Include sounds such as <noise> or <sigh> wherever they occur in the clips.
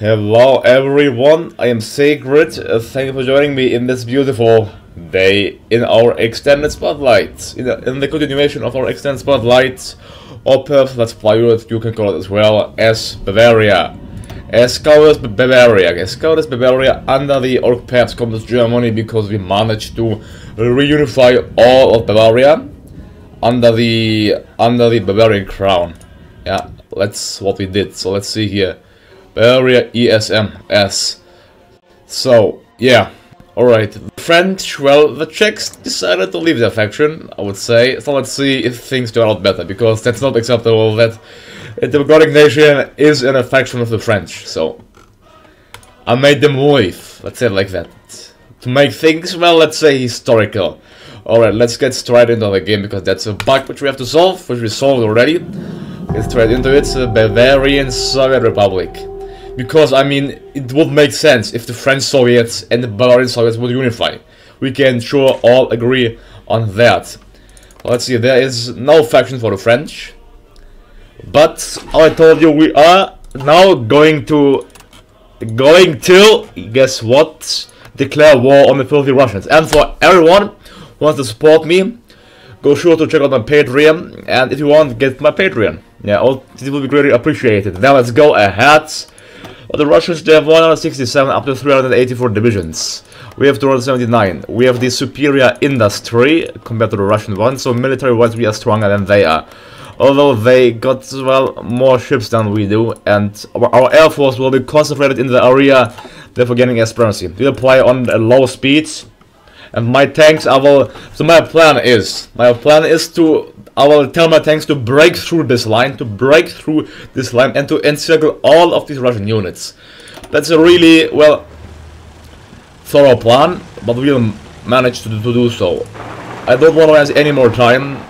Hello everyone, I am Sacred. Uh, thank you for joining me in this beautiful day in our extended spotlight. In the, in the continuation of our extended spotlight, or perhaps let's you can call it as well, as Bavaria. As Scouts Bavaria. As Scouts Bavaria under the Orc Paths comes Germany because we managed to reunify all of Bavaria under the under the Bavarian crown. Yeah, that's what we did. So let's see here. Bavaria ESMS. So, yeah. Alright. the French, well, the Czechs decided to leave their faction, I would say. So let's see if things turn out better, because that's not acceptable that a democratic nation is in a faction of the French. So, I made them leave. Let's say like that. To make things, well, let's say historical. Alright, let's get straight into the game, because that's a bug which we have to solve, which we solved already. Get straight into it. Bavarian Soviet Republic. Because, I mean, it would make sense if the French Soviets and the Bavarian Soviets would unify. We can sure all agree on that. Let's see, there is no faction for the French. But, I told you, we are now going to... Going to, guess what? Declare war on the filthy Russians. And for everyone who wants to support me, go sure to check out my Patreon. And if you want, get my Patreon. Yeah, it will be greatly appreciated. Now let's go ahead the Russians, they have 167 up to 384 divisions. We have 279. We have the superior industry compared to the Russian one, so military-wise we are stronger than they are. Although they got, well, more ships than we do, and our, air force will be concentrated in the area, therefore getting experience. We apply on a low speeds, and my tanks I will... So my plan is, my plan is to I will tell my tanks to break through this line, to break through this line and to encircle all of these Russian units. That's a really, well, thorough plan, but we'll manage to, to do so. I don't want to waste any more time,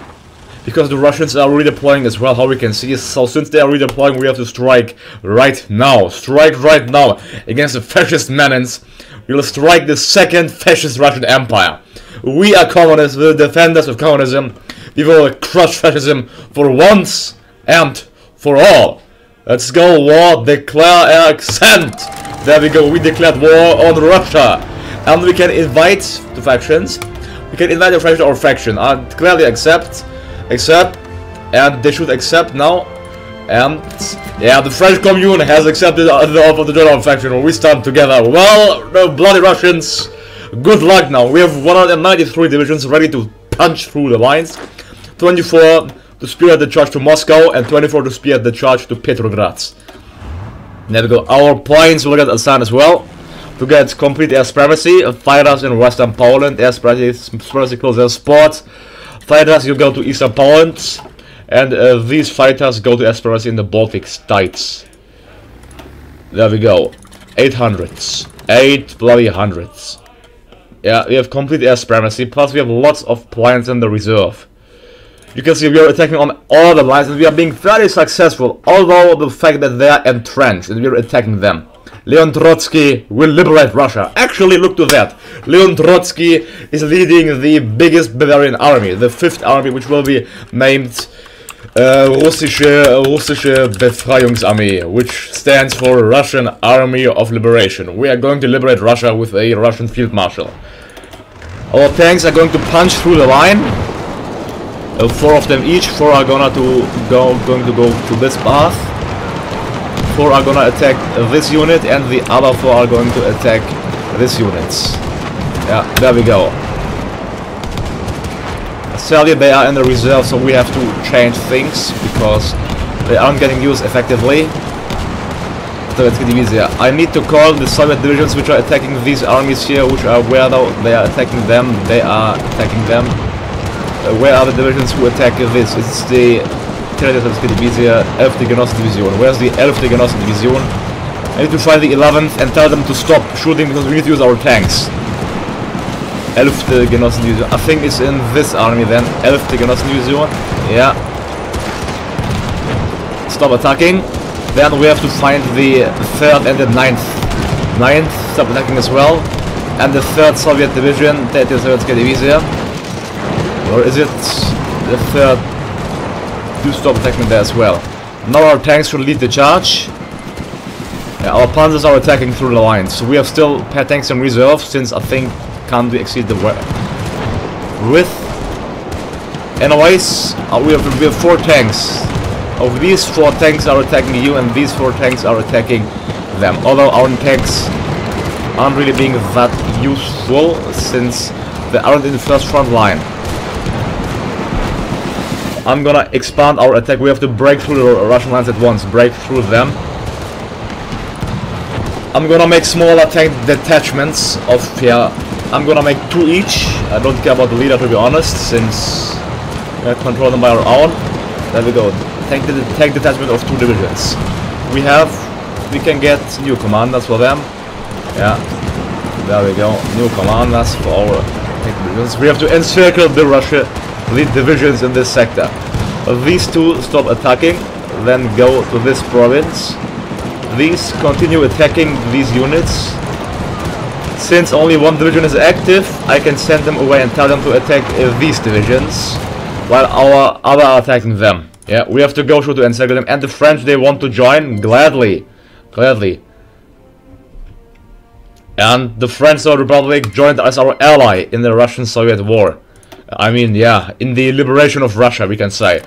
because the Russians are redeploying as well, how we can see. So since they are redeploying, we have to strike right now. Strike right now against the fascist menace. We will strike the second fascist Russian Empire. We are communists, the defenders of communism. We will crush fascism for once and for all. Let's go, war, declare our accent. There we go, we declared war on Russia. And we can invite the factions. We can invite the faction or faction. I clearly accept, accept, and they should accept now. And yeah, the French Commune has accepted the offer of the German faction. We stand together. Well, the bloody Russians, good luck now. We have 193 divisions ready to punch through the lines. 24 to spear the charge to Moscow, and 24 to spear the charge to Petrograd. There we go. Our points will get assigned as well. To get complete air supremacy, fighters in western Poland, air supremacy kills their sport. Fighters, you go to eastern Poland, and uh, these fighters go to air supremacy in the Baltic states. There we go. 800s. 8 bloody hundreds. Yeah, we have complete air supremacy, plus we have lots of planes in the reserve. You can see we are attacking on all the lines and we are being very successful, although the fact that they are entrenched and we are attacking them. Leon Trotsky will liberate Russia. Actually, look to that. Leon Trotsky is leading the biggest Bavarian army, the fifth army, which will be named uh, Russische, Russische Befreiungsarmee, which stands for Russian Army of Liberation. We are going to liberate Russia with a Russian field marshal. Our tanks are going to punch through the line uh, four of them each. Four are gonna to go going to go to this path. Four are gonna attack this unit, and the other four are going to attack this units. Yeah, there we go. Sadly, they are in the reserve, so we have to change things because they aren't getting used effectively. So getting easier. I need to call the Soviet divisions which are attacking these armies here, which are where though they are attacking them, they are attacking them. Uh, where are the divisions who attack this? It's the Division, 11. Genossen Where's the 11th Genossen I need to find the 11th and tell them to stop shooting because we need to use our tanks. 11th Genossen I think it's in this army then. 11th Genossen Yeah. Stop attacking. Then we have to find the 3rd and the 9th. 9th, stop attacking as well. And the 3rd Soviet Division, 33. Division. Or is it the third? Do stop attacking there as well. Now our tanks should lead the charge. Yeah, our panzers are attacking through the lines. So we have still pet tanks in reserve since I think can't we exceed the width. Anyways, uh, we have we have four tanks. Of these four tanks are attacking you, and these four tanks are attacking them. Although our tanks aren't really being that useful since they aren't in the first front line. I'm gonna expand our attack. We have to break through the Russian lines at once. Break through them. I'm gonna make smaller tank detachments of yeah. I'm gonna make two each. I don't care about the leader to be honest, since we control them by our own. There we go. Tank, the tank detachment of two divisions. We have, we can get new commanders for them. Yeah, there we go. New commanders for our tank divisions. We have to encircle the Russia lead divisions in this sector. These two stop attacking, then go to this province. These continue attacking these units. Since only one division is active, I can send them away and tell them to attack uh, these divisions, while our other are attacking them. Yeah, we have to go through to encircle them, and the French, they want to join, gladly, gladly. And the French Republic joined as our ally in the Russian-Soviet war. I mean, yeah, in the liberation of Russia, we can say.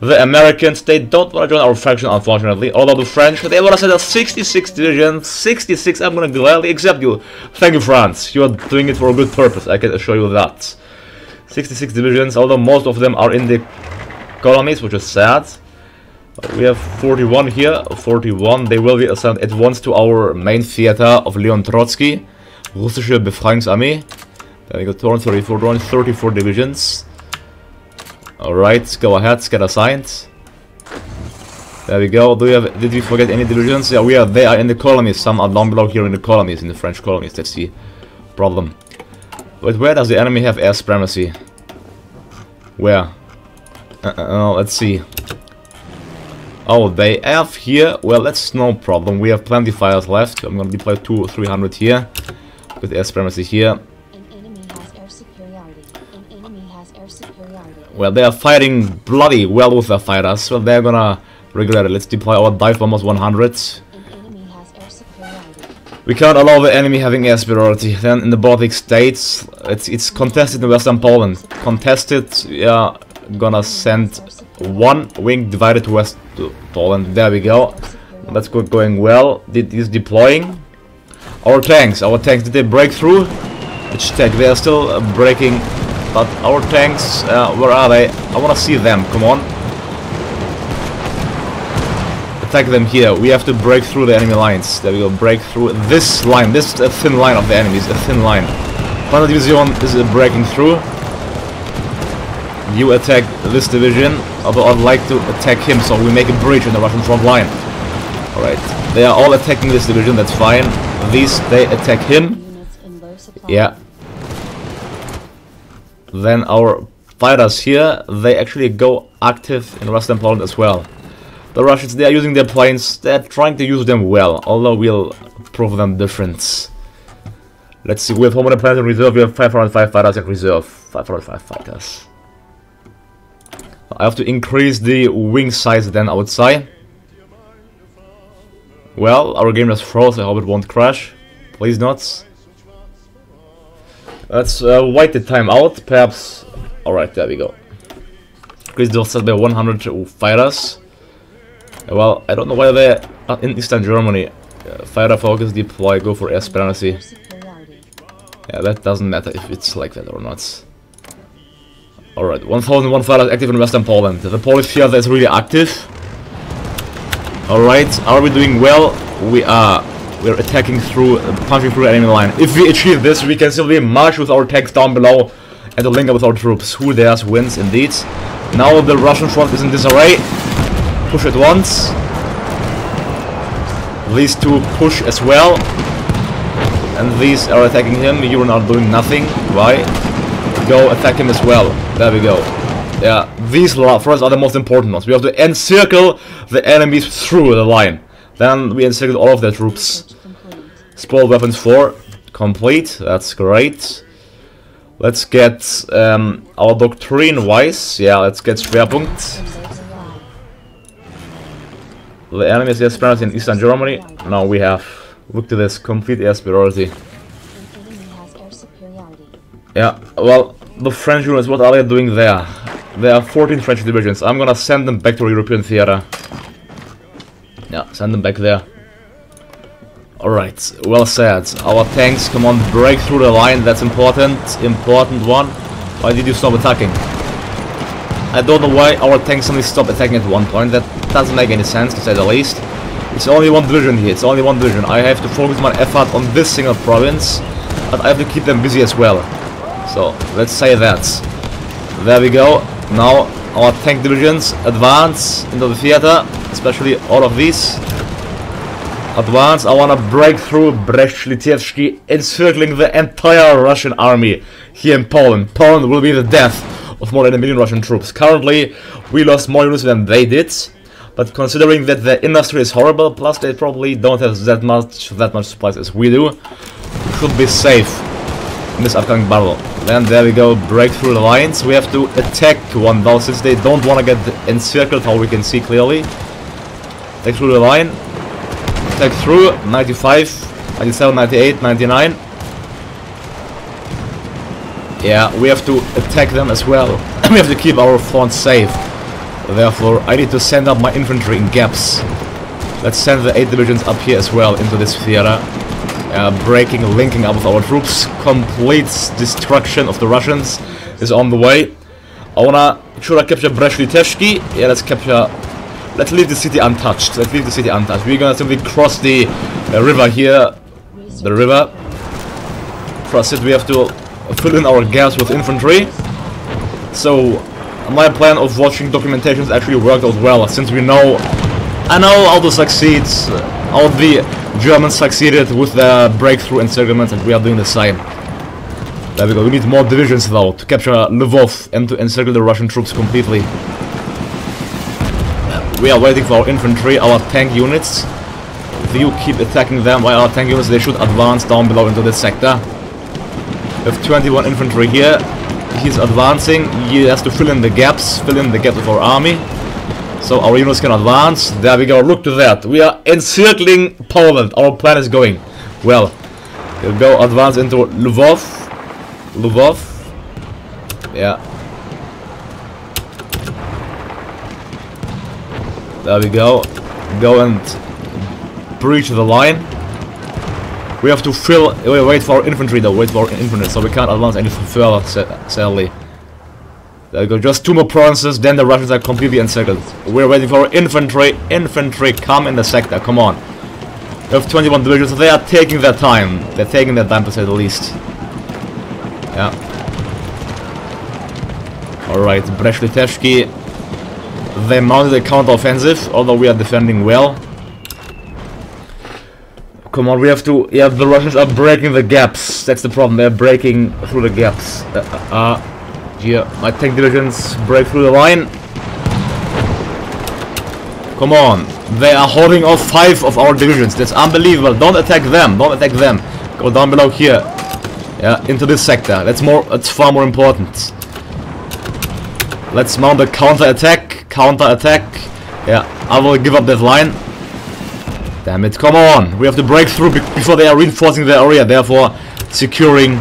The Americans, they don't want to join our faction, unfortunately. Although the French, they want to send us 66 divisions. 66, I'm gonna gladly accept you. Thank you, France. You are doing it for a good purpose, I can assure you that. 66 divisions, although most of them are in the colonies, which is sad. We have 41 here, 41. They will be assigned at once to our main theater of Leon Trotsky, Russische Befreiungsarmee. There we go, turn 34, 34 divisions. Alright, go ahead, get assigned. There we go. Do we have did we forget any divisions? Yeah, we are they are in the colonies. Some are down below here in the colonies, in the French colonies. That's the problem. But where does the enemy have air supremacy? Where? Uh, uh, let's see. Oh, they have here. Well, that's no problem. We have plenty fires left. I'm gonna deploy two three hundred here with air supremacy here. Well, they are fighting bloody well with their fighters. Well, they're gonna regret it. Let's deploy our dive bombers 100. We can't allow the enemy having air superiority. Then in the Baltic states, it's it's contested in Western Poland. Contested, yeah, gonna send one wing divided to West to Poland. There we go. That's good, going well. Did is deploying. Our tanks, our tanks, did they break through? Which tank? They are still uh, breaking but our tanks, uh, where are they? I wanna see them, come on. Attack them here. We have to break through the enemy lines. There we go, break through this line. This is a thin line of the enemies, a thin line. Panzer Division is uh, breaking through. You attack this division, although I'd like to attack him so we make a breach in the Russian front line. Alright, they are all attacking this division, that's fine. These, they attack him. Yeah, then our fighters here, they actually go active in Western Poland as well. The Russians, they are using their planes, they're trying to use them well, although we'll prove them different. Let's see, we have how many planes in reserve? We have 505 fighters in reserve. 505 fighters. I have to increase the wing size then, I would say. Well, our game just froze, I hope it won't crash. Please not. Let's uh, wait the time out, perhaps... Alright, there we go. Increase the set by 100 fighters. Well, I don't know why they're in Eastern Germany. Uh, fighter focus, deploy, go for supremacy. Yeah, that doesn't matter if it's like that or not. Alright, 1001 fighters active in Western Poland. The Polish theater is really active. Alright, are we doing well? We are. We're attacking through, punching through enemy line. If we achieve this, we can still simply march with our tanks down below and to link up with our troops. Who dares wins, indeed. Now the Russian front is in disarray. Push at once. These two push as well. And these are attacking him. You're not doing nothing. Why? Go attack him as well. There we go. Yeah, these for us are the most important ones. We have to encircle the enemies through the line. Then we encircled all of their troops. Spoiled weapons 4 complete. That's great. Let's get um, our doctrine wise. Yeah, let's get Schwerpunkt. The enemy is spread in Eastern Germany. Now we have, look to this, complete. The air superiority. Yeah, well, the French units, what are they doing there? There are 14 French divisions. I'm gonna send them back to the European theater. Yeah, send them back there. Alright, well said. Our tanks, come on, break through the line. That's important. Important one. Why did you stop attacking? I don't know why our tanks only stopped attacking at one point. That doesn't make any sense, to say the least. It's only one division here. It's only one division. I have to focus my effort on this single province. But I have to keep them busy as well. So, let's say that. There we go. Now, our tank divisions advance into the theater. Especially all of these. Advance, I wanna break through Brest-Litewski, encircling the entire Russian army here in Poland. Poland will be the death of more than a million Russian troops. Currently, we lost more units than they did, but considering that the industry is horrible, plus they probably don't have that much that much supplies as we do, we should be safe in this upcoming battle. Then there we go, break through the lines. We have to attack one though, since they don't want to get encircled, how we can see clearly. Take through the line. Attack through, 95, 97, 98, 99. Yeah, we have to attack them as well. <coughs> we have to keep our front safe. Therefore, I need to send up my infantry in gaps. Let's send the 8 divisions up here as well into this theater. Uh, breaking, linking up with our troops. Complete destruction of the Russians is on the way. I wanna... Should I capture Brest-Litewski? Yeah, let's capture... Let's leave the city untouched. Let's leave the city untouched. We're gonna simply cross the uh, river here. The river. Cross it, we have to fill in our gaps with infantry. So, my plan of watching documentations actually worked out well, since we know... I know how to succeed, uh, how the Germans succeeded with the breakthrough encirclement, and we are doing the same. There we go, we need more divisions though, to capture Lvov and to encircle the Russian troops completely. We are waiting for our infantry, our tank units. If you keep attacking them while our tank units, they should advance down below into this sector. We have 21 infantry here. He's advancing. He has to fill in the gaps, fill in the gaps of our army. So our units can advance. There we go. Look to that. We are encircling Poland. Our plan is going well. We'll go advance into Lvov. Lvov. Yeah. There we go. Go and breach the line. We have to fill. Wait, wait for our infantry though. Wait for our infantry, so we can't advance any further. Sadly. There go. Just two more provinces, then the Russians are completely encircled. We're waiting for infantry. Infantry, come in the sector. Come on. We have 21 divisions. They are taking their time. They're taking their time to say the least. Yeah. All right, Brest-Litewski. They mounted a counter-offensive, although we are defending well. Come on, we have to... Yeah, the Russians are breaking the gaps. That's the problem. They're breaking through the gaps. Uh, uh, uh, here, my tank divisions break through the line. Come on. They are holding off five of our divisions. That's unbelievable. Don't attack them. Don't attack them. Go down below here. Yeah, into this sector. That's more... That's far more important. Let's mount a counter-attack. Counter-attack. Yeah, I will give up that line. Damn it, come on! We have to break through be before they are reinforcing their area, therefore securing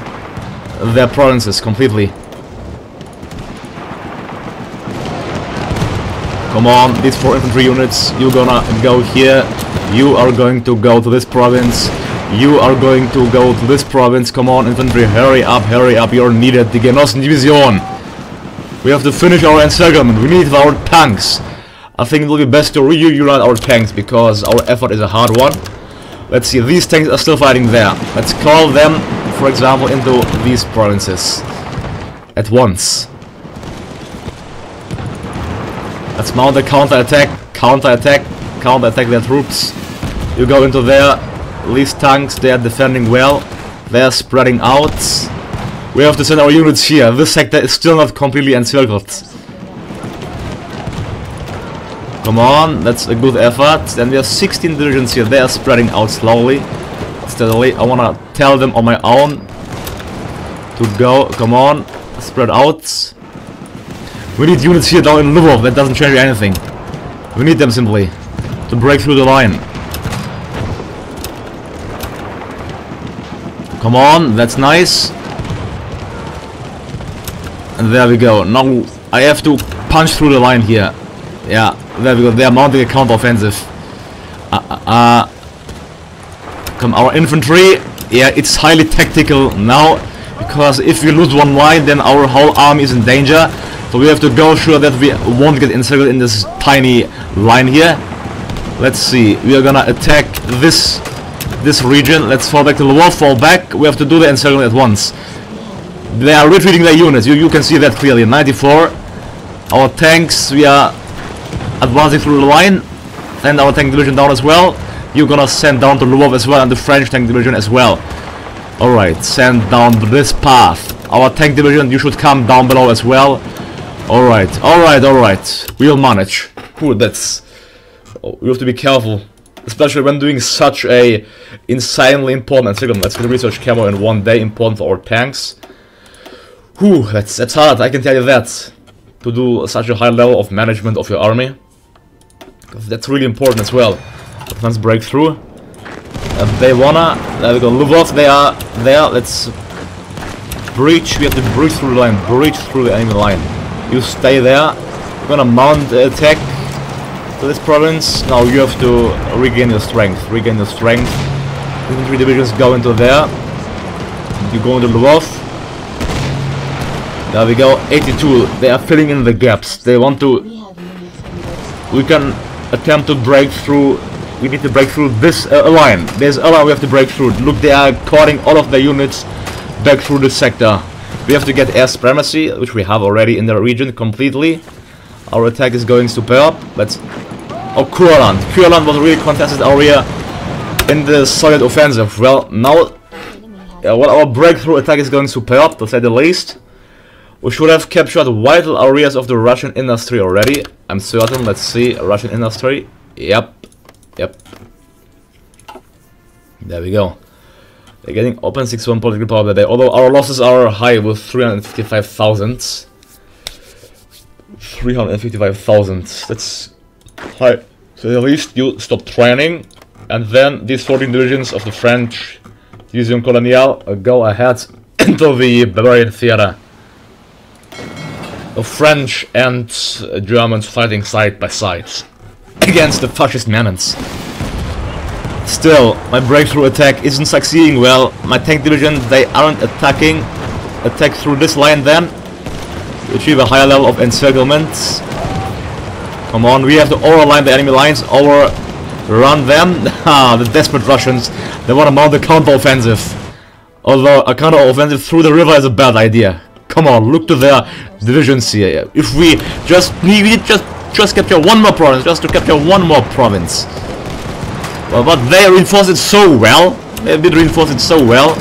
their provinces completely. Come on, these four infantry units, you're gonna go here. You are going to go to this province. You are going to go to this province. Come on, infantry, hurry up, hurry up. You're needed. Die Genossendivision. We have to finish our encirclement. We need our tanks. I think it will be best to reunite our tanks because our effort is a hard one. Let's see, these tanks are still fighting there. Let's call them, for example, into these provinces. At once. Let's mount a counter-attack, counter-attack, counter-attack their troops. You go into there. These tanks, they are defending well. They are spreading out. We have to send our units here. This sector is still not completely encircled. Come on, that's a good effort. Then we have 16 divisions here. They are spreading out slowly. Steadily. I wanna tell them on my own to go. Come on, spread out. We need units here down in Lvov. That doesn't change anything. We need them simply. to break through the line. Come on, that's nice. And there we go. Now I have to punch through the line here. Yeah, there we go. They are mounting a counter-offensive. Uh, uh, uh, come our infantry. Yeah, it's highly tactical now because if we lose one line, then our whole army is in danger. So we have to go sure that we won't get encircled in this tiny line here. Let's see. We are gonna attack this this region. Let's fall back to Lvov. Fall back. We have to do the encircling at once. They are retreating their units. You you can see that clearly. 94. Our tanks. We are advancing through the line. Send our tank division down as well. You're gonna send down to Lvov as well and the French tank division as well. Alright, send down this path. Our tank division, you should come down below as well. Alright, alright, alright. We'll manage. Ooh, that's... Oh, we have to be careful. Especially when doing such a insanely important signal. Let's get research camo in one day, important for our tanks. Whew, that's, that's hard, I can tell you that. To do such a high level of management of your army. That's really important as well. Let's break through. Uh, they wanna, there we go, Lvov, they are there, let's breach, we have to breach through the line, breach through the enemy line. You stay there, we're gonna mount the attack to this province, now you have to regain your strength, regain your strength. Infantry divisions go into there, you go into Lvov. There we go, 82, they are filling in the gaps, they want to, We can attempt to break through we need to break through this uh, line. There's a line we have to break through. Look they are cutting all of the units back through the sector we have to get air supremacy which we have already in the region completely our attack is going superb let's oh Kurland Kurland was a really contested area in the Soviet offensive well now well, our breakthrough attack is going superb, to say the least. We should have captured vital areas of the Russian industry already. I'm certain. Let's see. Russian industry. Yep. Yep. There we go. They're getting open 6-1 political power today. Although our losses are high with 355,000. 355,000. That's high. So at least you stop training. And then these 14 divisions of the French Division Colonial uh, go ahead <coughs> into the Bavarian theater. The French and Germans fighting side by side against the fascist menace. Still, my breakthrough attack isn't succeeding well. My tank division, they aren't attacking. Attack through this line then. Achieve a higher level of encirclement. Come on, we have to overline the enemy lines, overrun them. <laughs> Ah, the desperate Russians, they want to mount a counter-offensive. Although a counter-offensive through the river is a bad idea. Come on, look to their divisions here. If we just we just just capture one more province, just to capture one more province. Well, but they reinforced it so well. They did reinforce it so well.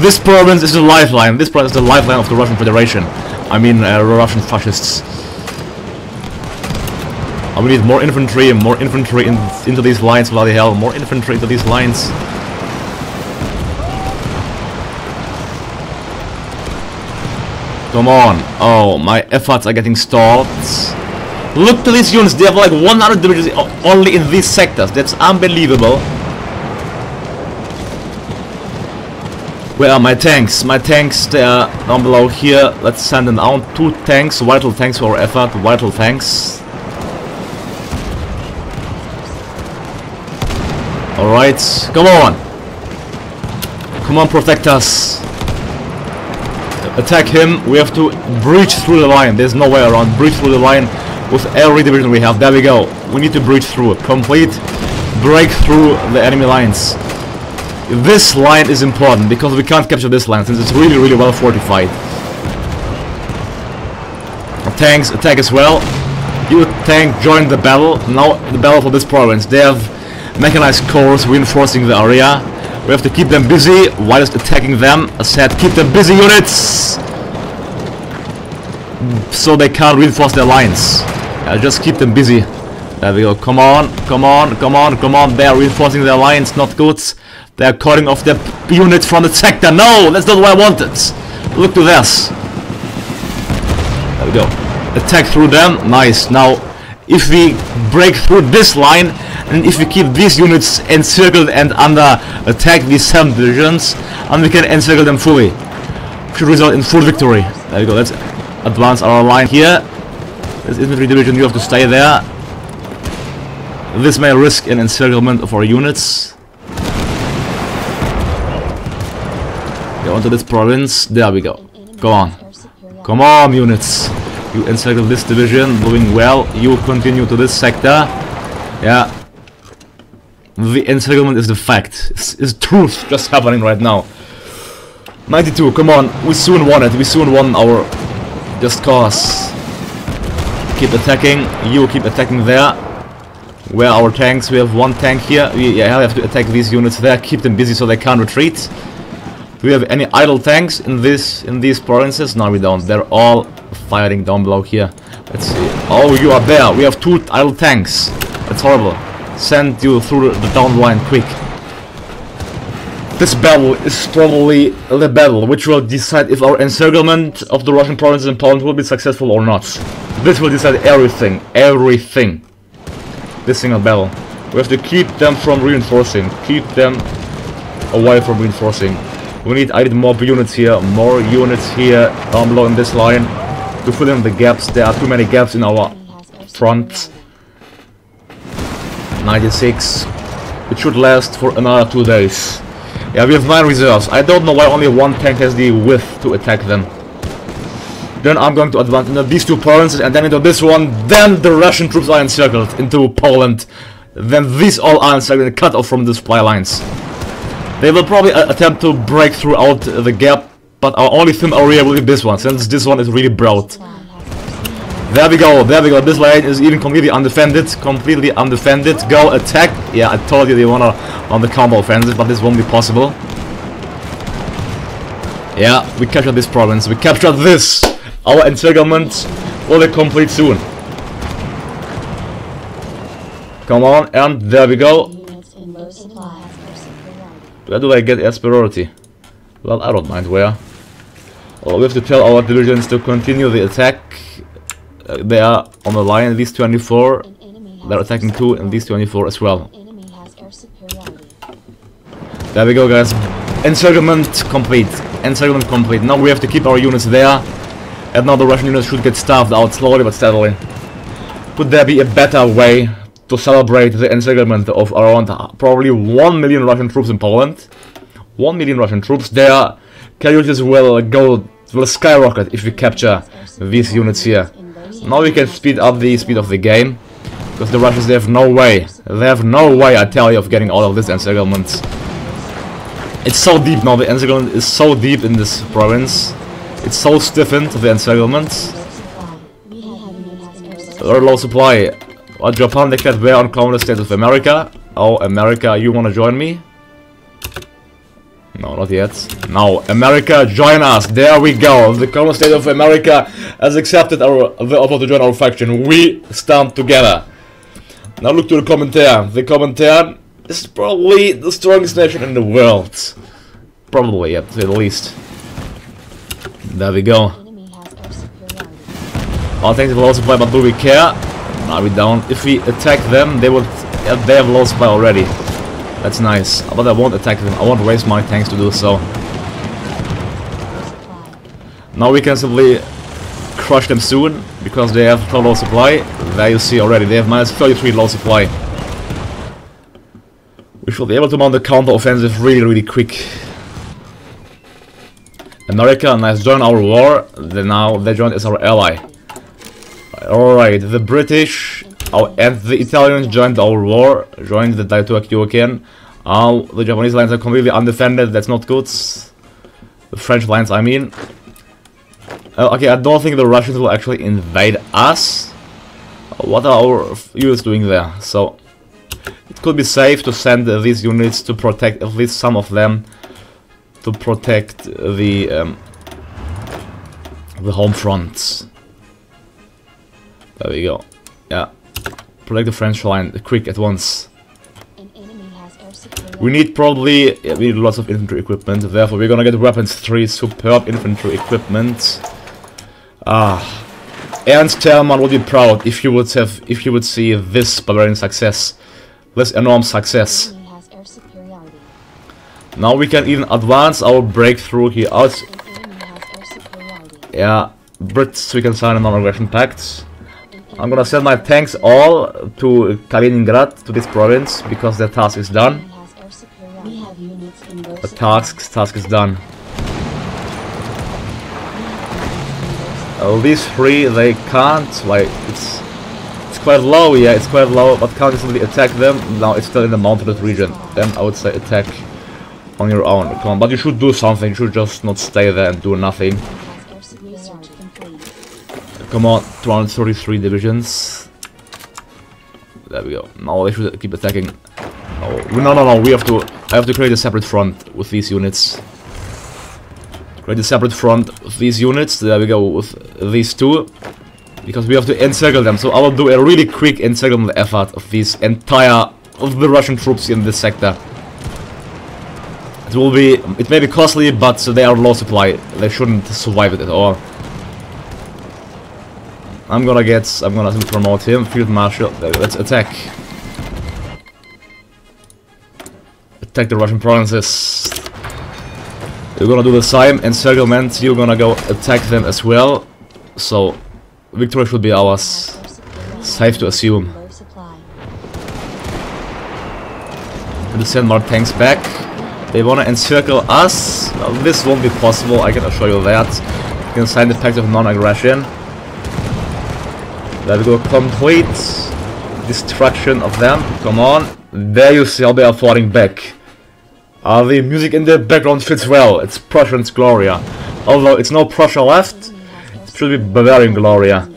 This province is the lifeline. This province is the lifeline of the Russian Federation. I mean, uh, Russian fascists. I we need more infantry, and more infantry in, into these lines, bloody hell, more infantry into these lines. Come on. Oh, my efforts are getting stalled. Look to these units, they have like 100 divisions only in these sectors. That's unbelievable. Where are my tanks? My tanks, they are down below here. Let's send them out. Two tanks, vital tanks for our effort, vital tanks. Alright, come on. Come on, protect us. Attack him. We have to breach through the line. There's no way around. Breach through the line with every division we have. There we go. We need to breach through. A complete break through the enemy lines. This line is important because we can't capture this line since it's really, really well fortified. Tanks attack as well. You tank join the battle. Now the battle for this province. They have mechanized corps reinforcing the area. We have to keep them busy whilst attacking them. I said keep them busy units! So they can't reinforce their lines. Uh, just keep them busy. There we go. Come on, come on, come on, come on. They are reinforcing their lines. Not good. They are cutting off their units from the sector. No, that's not what I wanted. Look to this. There we go. Attack through them. Nice. Now, if we break through this line and if we keep these units encircled and under attack these 7 divisions and we can encircle them fully should result in full victory there we go let's advance our line here this infantry division you have to stay there this may risk an encirclement of our units go into this province there we go go on come on units you encircle this division, doing well. You continue to this sector. Yeah. The encirclement is the fact. It's, it's truth just happening right now. 92, come on. We soon won it. We soon won our just cause. Keep attacking. You keep attacking there. Where our tanks? We have one tank here. We yeah, have to attack these units there. Keep them busy so they can't retreat. Do we have any idle tanks in this in these provinces? No, we don't. They're all firing down below here. Let's see. Oh, you are there. We have two idle tanks. That's horrible. Send you through the down line quick. This battle is probably the battle which will decide if our encirclement of the Russian provinces in Poland will be successful or not. This will decide everything. Everything. This single battle. We have to keep them from reinforcing. Keep them away from reinforcing. We need, I need more units here, more units here down below in this line to fill in the gaps. There are too many gaps in our front. 96. It should last for another two days. Yeah, we have 9 reserves. I don't know why only one tank has the width to attack them. Then I'm going to advance into these two provinces and then into this one. Then the Russian troops are encircled into Poland. Then these all are encircled and cut off from the supply lines. They will probably uh, attempt to break throughout the gap but our only thin area will be this one, since this one is really broad. There we go, there we go. This lane is even completely undefended, completely undefended. Go attack. Yeah, I told you they wanna on the combo offensive, but this won't be possible. Yeah, we captured this province. We captured this. Our encirclement will be complete soon. Come on, and there we go. Where do I get air superiority? Well, I don't mind where. Well, we have to tell our divisions to continue the attack. Uh, they are on the line, these 24. They're attacking 2 and these 24 as well. There we go, guys. Encirclement complete. Encirclement complete. Now we have to keep our units there. And now the Russian units should get starved out slowly but steadily. Could there be a better way to celebrate the encirclement of around probably 1 million Russian troops in Poland? 1 million Russian troops. Their casualties will go will skyrocket if we capture these units here. Now we can speed up the speed of the game. Because the Russians, they have no way. They have no way, I tell you, of getting all of this encirclements. It's so deep now, the encirclement is so deep in this province. It's so stiffened, the encirclement. Very low supply. What Japan declared war on Communist States of America. Oh, America, you wanna join me? No, not yet. Now, America, join us. There we go. The Communist State of America has accepted our the offer to join our faction. We stand together. Now look to the Comintern. The Comintern is probably the strongest nation in the world. Probably, at the least. There we go. All things have low supply, but do we care? No, we don't. If we attack them, they will. Yeah, they have low supply already. That's nice. But I won't attack them. I won't waste my tanks to do so. Now we can simply crush them soon, because they have so low supply. There you see already, they have minus 33 low supply. We should be able to mount the counter-offensive really, really quick. America has joined our war, they now they joined as our ally. Alright, the British Oh, and the Italians joined our war, joined the Daitoku All the Japanese lines are completely undefended, that's not good. The French lines, I mean. Uh, okay, I don't think the Russians will actually invade us. What are our units doing there? So, it could be safe to send uh, these units to protect, at least some of them, to protect the um, the home fronts. There we go. Yeah. Protect the French line quick at once. We need probably yeah, we need lots of infantry equipment, therefore we're gonna get weapons 3 superb infantry equipment. Ah Ernst Thälmann would be proud if he would have if he would see this Bavarian success, this enormous success. Enemy has air superiority. Now we can even advance our breakthrough here out. An enemy has air superiority. Yeah, Brits, we can sign a non-aggression pact. I'm gonna send my tanks all to Kaliningrad, to this province, because their task is done. The task, task is done. Uh, these three, they can't, like, it's it's quite low, yeah, it's quite low, but can't easily attack them. Now it's still in the mountainous region. Then I would say attack on your own. Come on, but you should do something, you should just not stay there and do nothing. Come on, 233 divisions. There we go. Now they should keep attacking. Oh, no, no, no, we have to... I have to create a separate front with these units. Create a separate front with these units. There we go, with these two. Because we have to encircle them. So I will do a really quick encirclement effort of these entire... of the Russian troops in this sector. It will be... it may be costly, but they are low supply. They shouldn't survive it at all. I'm gonna get, I'm gonna promote him, Field Marshal, Uh, let's attack. Attack the Russian provinces. You're gonna do the same, encirclement, you're gonna go attack them as well. So, victory should be ours. Safe to assume. To send more tanks back. They wanna encircle us. Well, this won't be possible, I can assure you that. You can sign the pact of non-aggression. We go, complete destruction of them. Come on. There you see how they are falling back. Uh, the music in the background fits well. It's Prussian's Gloria. Although it's no Prussia left, it should be Bavarian Gloria.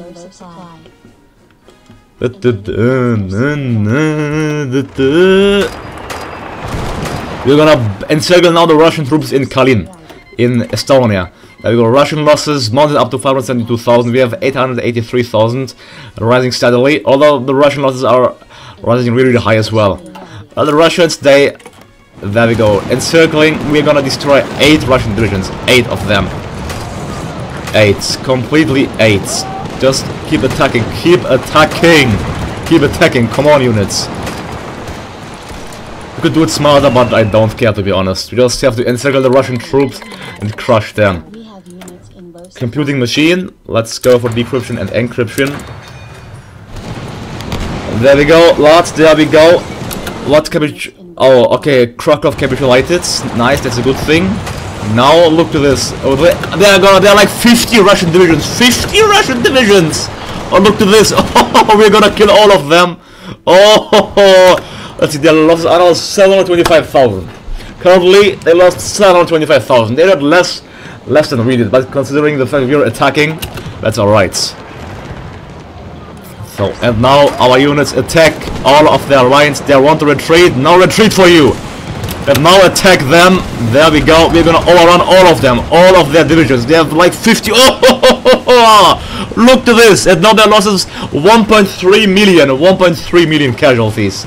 We're gonna encircle now the Russian troops in Kalin, in Estonia. There we go, Russian losses mounted up to 572,000, we have 883,000, rising steadily, although the Russian losses are rising really, really high as well. Uh, the Russians, they, there we go, encircling, we're gonna destroy 8 Russian divisions, 8 of them. 8, completely 8. Just keep attacking, keep attacking, keep attacking, come on units. We could do it smarter, but I don't care to be honest. We just have to encircle the Russian troops and crush them. We have units in low supply. Computing machine, let's go for decryption and encryption. There we go, lots, there we go. What capital... Oh, okay, Krakow capitulated. Nice, that's a good thing. Now, look to this. Oh, they, they're gonna, they're like 50 Russian divisions. 50 Russian divisions! Oh, look to this. <laughs> Oh, we're gonna kill all of them. Oh, let's see, they lost around 725,000. Currently, they lost 725,000. They had less, less than we did, but considering the fact we are attacking, that's alright. So, and now our units attack all of their lines. They want to retreat. No retreat for you. And now attack them. There we go. We're gonna overrun all of them. All of their divisions. They have like 50. Oh, <laughs> look to this. And now their losses 1.3 million. 1.3 million casualties.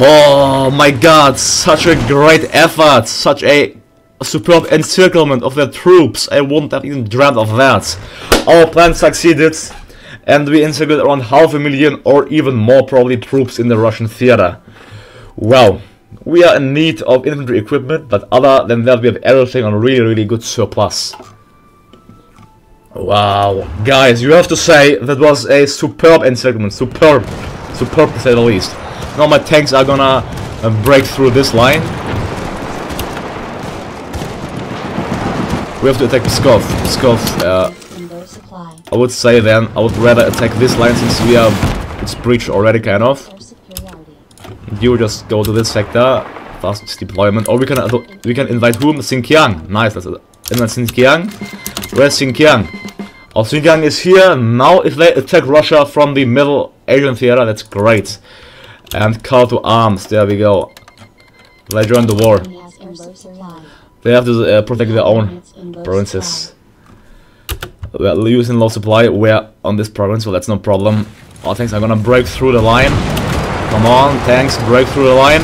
Oh my god. Such a great effort. Such a superb encirclement of their troops. I wouldn't have even dreamt of that. Our plan succeeded and we encircled around half a million or even more probably troops in the Russian theater. Well, we are in need of infantry equipment, but other than that we have everything on really really good surplus. Wow, guys, you have to say that was a superb encirclement, superb, superb to say the least. Now my tanks are gonna uh, break through this line. We have to attack Pskov. Pskov, uh. I would say then I would rather attack this line since we are it's breached already kind of. You just go to this sector, fast deployment, or we can uh, we can invite whom? Xinjiang. Nice, let's invite Xinjiang. Where's Xinjiang? Oh, Xinjiang is here now. If they attack Russia from the Middle Asian theater, that's great. And call to arms. There we go. They join the war. Enemy has air supply. They have to uh, protect their own Units in low provinces. We're using low supply. We're on this province, so that's no problem. Our tanks are gonna break through the line. Come on, tanks, break through the line.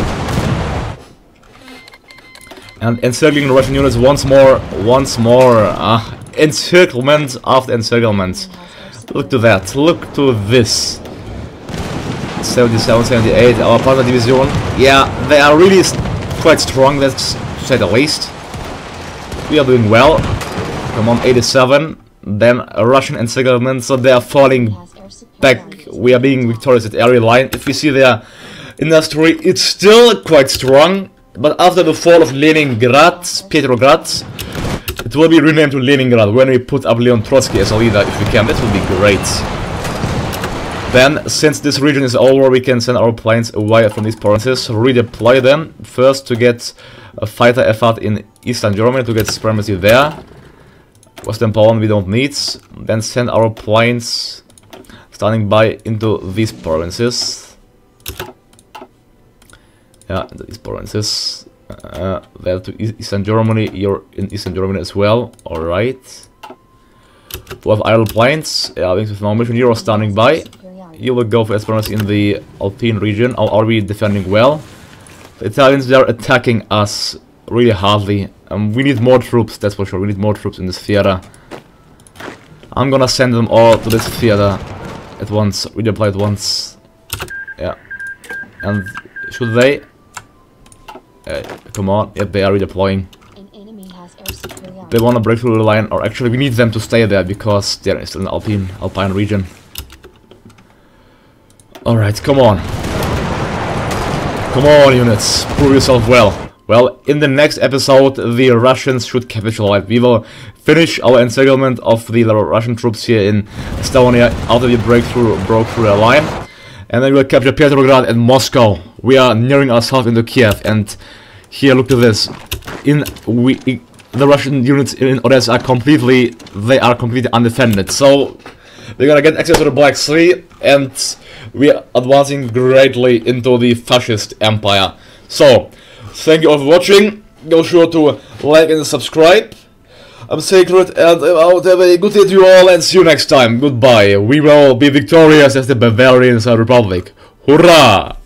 And encircling the Russian units once more, once more. Uh, encirclement after encirclement. Look to that. Look to this. 77, 78, our partner division. Yeah, they are really quite strong, let's say the least. We are doing well. Come on, 87. Then a Russian encirclement, so they are falling back. We are being victorious at area line. If we see their industry, it's still quite strong. But after the fall of Leningrad, Petrograd, it will be renamed to Leningrad when we put up Leon Trotsky as a leader if we can. That would be great. Then, since this region is over, we can send our planes away from these provinces, redeploy them, first to get a fighter effort in Eastern Germany, to get supremacy there. Western Poland we don't need. Then send our planes standing by into these provinces. Yeah, these provinces. Uh, there to Eastern Germany, you're in Eastern Germany as well, alright. We have idle planes, yeah, wings with no mission, you're standing by. You will go for Esperance in the Alpine region, are we defending well? The Italians, they are attacking us really hardly. Um, we need more troops, that's for sure, we need more troops in this theater. I'm gonna send them all to this theater at once, redeploy at once. Yeah. And should they uh, come on, yep, they are redeploying. They want to break through the line, or actually we need them to stay there because they're still in the Alpine, Alpine region. Alright, come on. Come on, units, prove yourself well. Well, in the next episode, the Russians should capitulate. We will finish our encirclement of the Russian troops here in Estonia after we break through, broke through the line. And then we'll capture Petrograd and Moscow. We are nearing ourselves into Kiev, and here, look at this. In we, the Russian units in Odessa are completely, they are completely undefended. So we're gonna get access to the Black Sea, and we are advancing greatly into the fascist empire. So, thank you all for watching. Go sure to like and subscribe. I'm Sacred, and out. Have a good day to you all, and see you next time. Goodbye. We will be victorious as the Bavarian Republic. Hurrah!